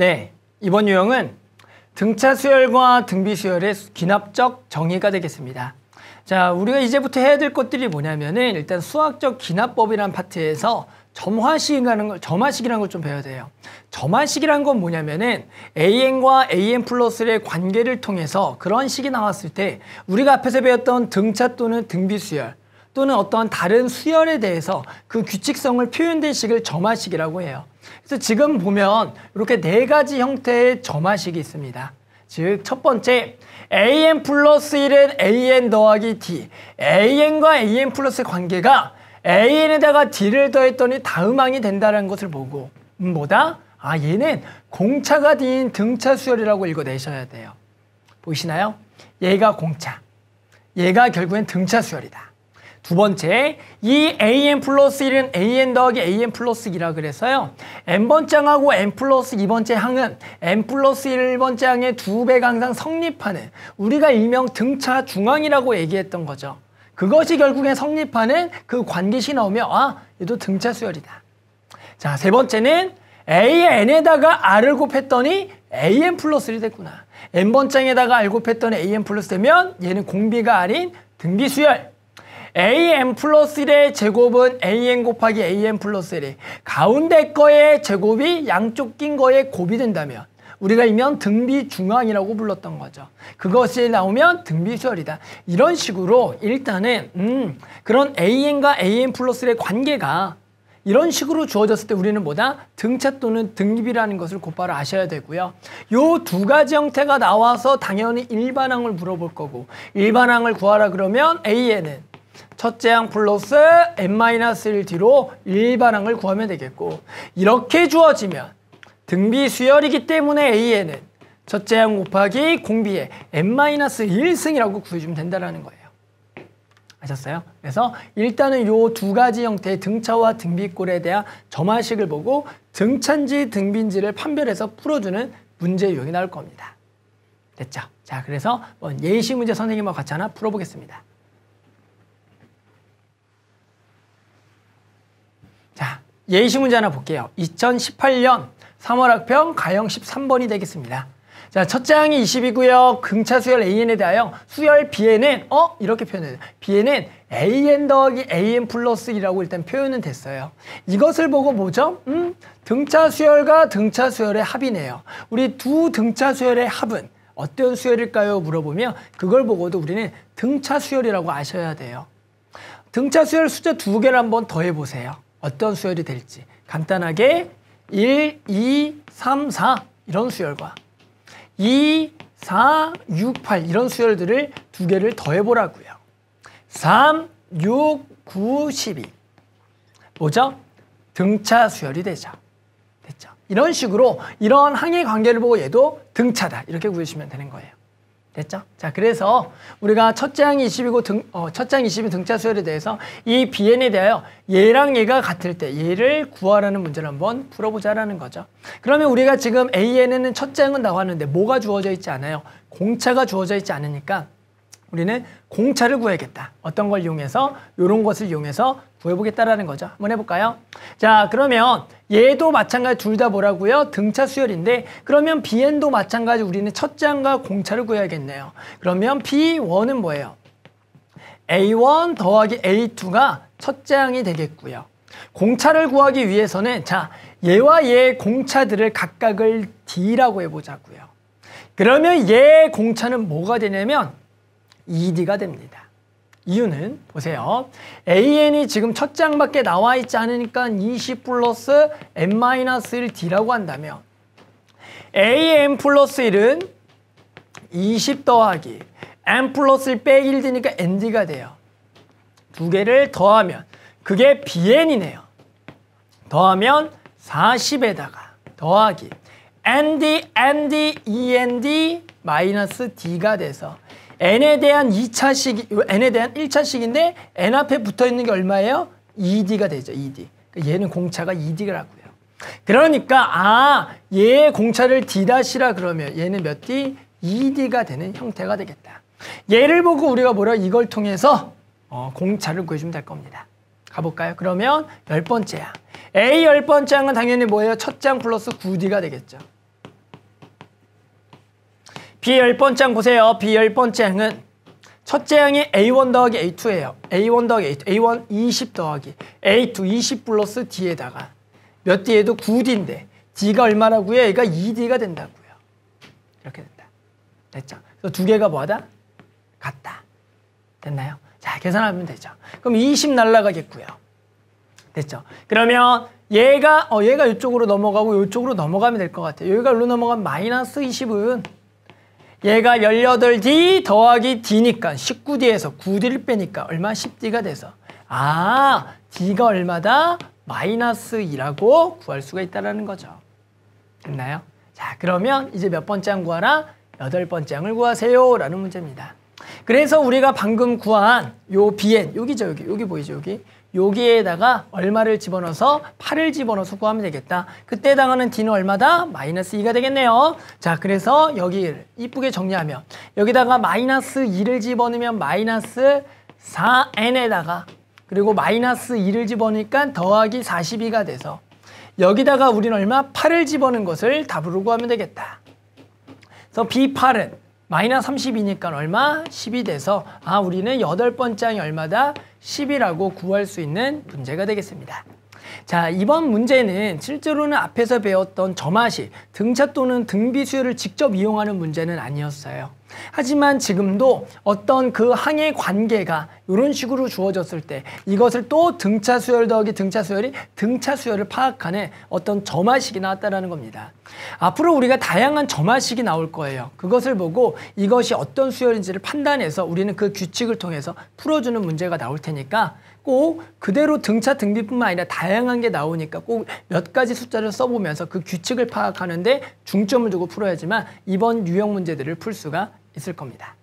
네, 이번 유형은 등차 수열과 등비 수열의 기납적 정의가 되겠습니다. 자, 우리가 이제부터 해야 될 것들이 뭐냐면은 일단 수학적 기납법이란 파트에서 점화식이라는 걸, 점화식이라는 걸 좀 배워야 돼요. 점화식이란 건 뭐냐면은 AN과 AN 플러스의 관계를 통해서 그런 식이 나왔을 때 우리가 앞에서 배웠던 등차 또는 등비 수열 또는 어떤 다른 수열에 대해서 그 규칙성을 표현된 식을 점화식이라고 해요. 그래서 지금 보면 이렇게 네 가지 형태의 점화식이 있습니다. 즉, 첫 번째, an 플러스 1은 an 더하기 d. an과 an 플러스 관계가 an에다가 d를 더했더니 다음항이 된다는 것을 보고, 음, 뭐다? 아, 얘는 공차가 d인 등차 수열이라고 읽어내셔야 돼요. 보이시나요? 얘가 공차. 얘가 결국엔 등차 수열이다. 두 번째, 이 an 플러스 1은 an 더하기 an 플러스 2라 그래서요. n번째 항하고 n 플러스 2번째 항은 n 플러스 1번째 항의 두 배가 항상 성립하는 우리가 일명 등차중항이라고 얘기했던 거죠. 그것이 결국엔 성립하는 그 관계식 나오면 아, 얘도 등차 수열이다. 자, 세 번째는 an에다가 r을 곱했더니 an 플러스 1이 됐구나. n번째에다가 r 곱했더니 an 플러스 되면 얘는 공비가 r인 등비 수열. An 플러스 1의 제곱은 an 곱하기 an 플러스 1이 가운데 거의 제곱이 양쪽 낀 거의 곱이 된다면 우리가 이면 등비 중앙이라고 불렀던 거죠. 그것이 나오면 등비 수열이다. 이런 식으로 일단은 음, 그런 an과 an 플러스 1의 관계가 이런 식으로 주어졌을 때 우리는 뭐다? 등차 또는 등비라는 것을 곧바로 아셔야 되고요. 요 두 가지 형태가 나와서 당연히 일반항을 물어볼 거고 일반항을 구하라 그러면 an은 첫째 항 플러스 n-1 뒤로 일반항을 구하면 되겠고 이렇게 주어지면 등비 수열이기 때문에 a에는 첫째 항 곱하기 공비의 n-1승이라고 구해주면 된다는 거예요. 아셨어요? 그래서 일단은 요 두 가지 형태의 등차와 등비꼴에 대한 점화식을 보고 등차인지 등비인지를 판별해서 풀어주는 문제 유형이 나올 겁니다. 됐죠? 자, 그래서 예시 문제 선생님과 같이 하나 풀어보겠습니다. 예시 문제 하나 볼게요. 2018년 3월 학평 가형 13번이 되겠습니다. 자, 첫째 항이 20이고요. 긍차 수열 AN에 대하여 수열 B에는 어? 이렇게 표현해요. B에는 AN 더하기 AN 플러스 1이라고 일단 표현은 됐어요. 이것을 보고 뭐죠? 음? 등차 수열과 등차 수열의 합이네요. 우리 두 등차 수열의 합은 어떤 수열일까요? 물어보면 그걸 보고도 우리는 등차 수열이라고 아셔야 돼요. 등차 수열 숫자 두 개를 한번 더해보세요. 어떤 수열이 될지 간단하게 1, 2, 3, 4 이런 수열과 2, 4, 6, 8 이런 수열들을 두 개를 더해보라고요. 3, 6, 9, 12 뭐죠? 등차 수열이 되죠. 됐죠? 이런 식으로 이런 항의 관계를 보고 얘도 등차다 이렇게 구해주시면 되는 거예요. 됐죠? 자, 그래서 우리가 첫째 항이 20이고 등, 어, 첫째 항 20인 등차 수열에 대해서 이 BN에 대하여 얘랑 얘가 같을 때 얘를 구하라는 문제를 한번 풀어보자라는 거죠. 그러면 우리가 지금 AN에는 첫째 항은 나왔는데 뭐가 주어져 있지 않아요? 공차가 주어져 있지 않으니까 우리는 공차를 구해야겠다. 어떤 걸 이용해서 이런 것을 이용해서 구해보겠다라는 거죠. 한번 해볼까요? 자 그러면 얘도 마찬가지 둘 다 뭐라고요? 등차 수열인데 그러면 BN도 마찬가지 우리는 첫째 항과 공차를 구해야겠네요. 그러면 B1은 뭐예요? A1 더하기 A2가 첫째 항이 되겠고요. 공차를 구하기 위해서는 자 얘와 얘의 공차들을 각각을 D라고 해보자고요. 그러면 얘 공차는 뭐가 되냐면 ED가 됩니다. 이유는 보세요. AN이 지금 첫 장밖에 나와 있지 않으니까 20 플러스 N-1D라고 한다면 AN 플러스 1은 20 더하기 N 플러스 1 빼기 1 되니까 ND가 돼요. 두 개를 더하면 그게 BN이네요. 더하면 40에다가 더하기 ND, ND, END 마이너스 D가 돼서 n에 대한 2차식, n에 대한 1차식인데 n 앞에 붙어 있는 게 얼마예요? 2d가 되죠. 2d. 그러니까 얘는 공차가 2d라고요. 그러니까 아, 얘 공차를 d-라 그러면 얘는 몇 d? 2d가 되는 형태가 되겠다. 얘를 보고 우리가 뭐라 이걸 통해서 어, 공차를 구해주면 될 겁니다. 가볼까요? 그러면 열 번째야. A 열 번째 항은 당연히 뭐예요? 첫 장 플러스 9D가 되겠죠. B 10번째 보세요. B 10번째는 첫째 항이 A1 더하기 A2예요. A1 더하기 A2, A1 20 더하기 A2 20 플러스 D에다가 몇 D에도 9D인데 D가 얼마라고요? 얘가 2D가 된다고요. 이렇게 된다. 됐죠? 그래서 두 개가 뭐하다? 같다. 됐나요? 자, 계산하면 되죠. 그럼 20 날라가겠고요. 됐죠? 그러면 얘가 어 얘가 이쪽으로 넘어가고 이쪽으로 넘어가면 될 것 같아요. 여기가 일로 넘어가면 마이너스 20은 얘가 18D 더하기 D니까 19D에서 9D를 빼니까 얼마? 10D가 돼서 아 D가 얼마다? 마이너스 2라고 구할 수가 있다는 거죠. 됐나요? 자 그러면 이제 몇 번째 항 구하라? 여덟 번째 항을 구하세요 라는 문제입니다. 그래서 우리가 방금 구한 요 bn 여기죠 여기 여기 보이죠 여기 여기에다가 얼마를 집어넣어서 8을 집어넣어서 구하면 되겠다. 그때 해당하는 d는 얼마다? 마이너스 2가 되겠네요. 자 그래서 여기를 이쁘게 정리하면 여기다가 마이너스 2를 집어넣으면 마이너스 4n에다가 그리고 마이너스 2를 집어넣으니까 더하기 42가 돼서 여기다가 우리는 얼마? 8을 집어넣은 것을 답으로 구하면 되겠다. 그래서 B8은 마이너스 30이니까 얼마? 10이 돼서 아 우리는 여덟 번째 항이 얼마다? 10이라고 구할 수 있는 문제가 되겠습니다. 자 이번 문제는 실제로는 앞에서 배웠던 점화시, 등차 또는 등비 수열을 직접 이용하는 문제는 아니었어요. 하지만 지금도 어떤 그 항의 관계가 이런 식으로 주어졌을 때 이것을 또 등차 수열 더하기 등차 수열이 등차 수열을 파악하는 어떤 점화식이 나왔다는 겁니다. 앞으로 우리가 다양한 점화식이 나올 거예요. 그것을 보고 이것이 어떤 수열인지를 판단해서 우리는 그 규칙을 통해서 풀어주는 문제가 나올 테니까 꼭 그대로 등차 등비뿐만 아니라 다양한 게 나오니까 꼭 몇 가지 숫자를 써보면서 그 규칙을 파악하는데 중점을 두고 풀어야지만 이번 유형 문제들을 풀 수가 있을 겁니다.